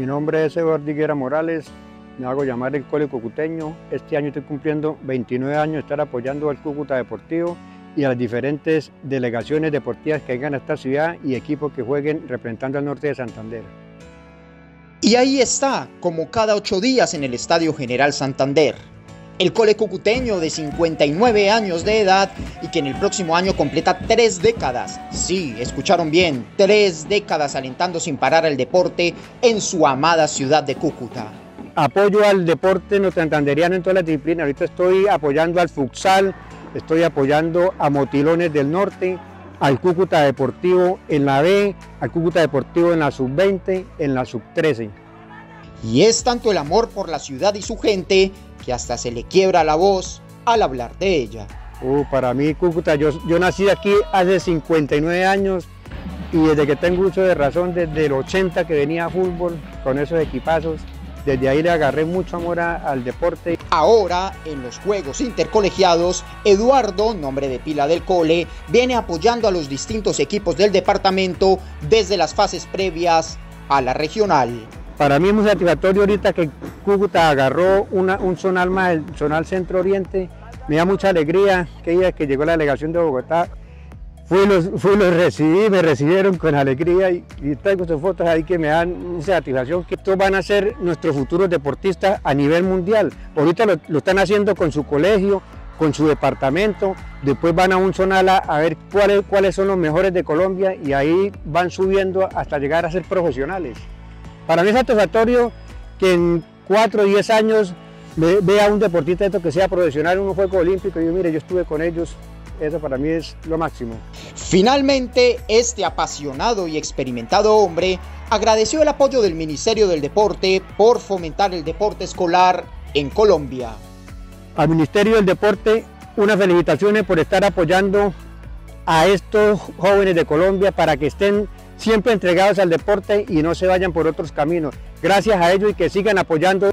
Mi nombre es Eduardo Higuera Morales, me hago llamar el Cole Cucuteño. Este año estoy cumpliendo 29 años de estar apoyando al Cúcuta Deportivo y a las diferentes delegaciones deportivas que vengan a esta ciudad y equipos que jueguen representando al norte de Santander. Y ahí está, como cada ocho días en el Estadio General Santander. El cole cucuteño de 59 años de edad y que en el próximo año completa tres décadas. Sí, escucharon bien, tres décadas alentando sin parar al deporte en su amada ciudad de Cúcuta. Apoyo al deporte no santanderiano en todas las disciplinas. Ahorita estoy apoyando al futsal, estoy apoyando a Motilones del Norte, al Cúcuta Deportivo en la B, al Cúcuta Deportivo en la sub-20, en la sub-13. Y es tanto el amor por la ciudad y su gente que hasta se le quiebra la voz al hablar de ella. Uh, para mí Cúcuta, yo, yo nací aquí hace 59 años y desde que tengo uso de razón, desde el 80 que venía a fútbol con esos equipazos, desde ahí le agarré mucho amor al deporte. Ahora, en los Juegos Intercolegiados, Eduardo, nombre de pila del cole, viene apoyando a los distintos equipos del departamento desde las fases previas a la regional. Para mí es muy satisfactorio ahorita que Cúcuta agarró un zonal más, el zonal Centro Oriente. Me da mucha alegría que día que llegó la delegación de Bogotá fui los, fui los recibí, me recibieron con alegría y, y traigo sus fotos ahí que me dan satisfacción que estos van a ser nuestros futuros deportistas a nivel mundial. Ahorita lo, están haciendo con su colegio, con su departamento, después van a un zonala a ver cuáles, cuáles son los mejores de Colombia y ahí van subiendo hasta llegar a ser profesionales. Para mí es satisfactorio que en 4 o 10 años vea un deportista esto que sea profesional en un juego olímpico y yo mire, yo estuve con ellos, eso para mí es lo máximo. Finalmente, este apasionado y experimentado hombre agradeció el apoyo del Ministerio del Deporte por fomentar el deporte escolar en Colombia. Al Ministerio del Deporte, unas felicitaciones por estar apoyando a estos jóvenes de Colombia para que estén siempre entregados al deporte y no se vayan por otros caminos. Gracias a ellos y que sigan apoyando